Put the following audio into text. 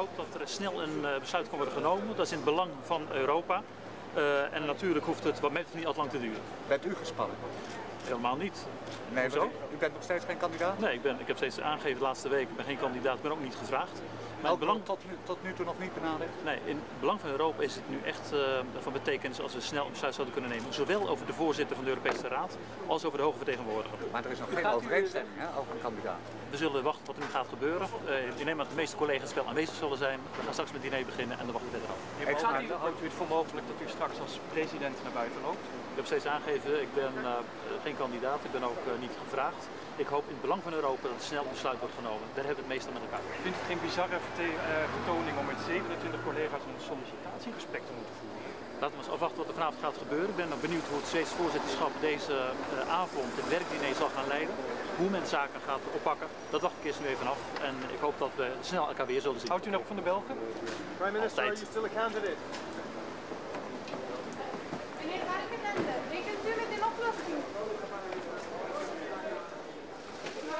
hoop dat er snel een uh, besluit kan worden genomen. Dat is in het belang van Europa. Uh, en natuurlijk hoeft het wat mij niet al lang te duren. Bent u gespannen? Helemaal niet. Nee, Hoezo? U bent nog steeds geen kandidaat? Nee, ik, ben, ik heb steeds aangegeven de laatste week. Ik ben geen kandidaat, ik ben ook niet gevraagd. Maar het belang tot nu, tot nu toe nog niet benaderd? Nee, in het belang van Europa is het nu echt uh, van betekenis als we snel een besluit zouden kunnen nemen. Zowel over de voorzitter van de Europese Raad als over de hoge vertegenwoordiger. Maar er is nog geen overeenstemming hè, over een kandidaat? We zullen wachten wat er nu gaat gebeuren. Uh, ik neem aan dat de meeste collega's wel aanwezig zullen zijn. We gaan straks met diner beginnen en dan wachten we verder af. Houdt u het voor mogelijk dat u straks als president naar buiten loopt? Ik heb steeds aangegeven, ik ben uh, geen kandidaat, ik ben ook niet gevraagd. Ik hoop in het belang van Europa dat er snel een besluit wordt genomen. Daar hebben we het meestal met elkaar. Vindt u het geen bizarre vertoning om met 27 collega's een sollicitatiegesprek te moeten voeren? Laten we eens afwachten wat er vanavond gaat gebeuren. Ik ben benieuwd hoe het Zweedse voorzitterschap deze uh, avond het werkdiner zal gaan leiden. Hoe men zaken gaat oppakken, dat wacht ik eerst nu even af. En ik hoop dat we snel elkaar weer zullen zien. Houdt u nog van de Belgen? Prime Minister, are you still a candidate?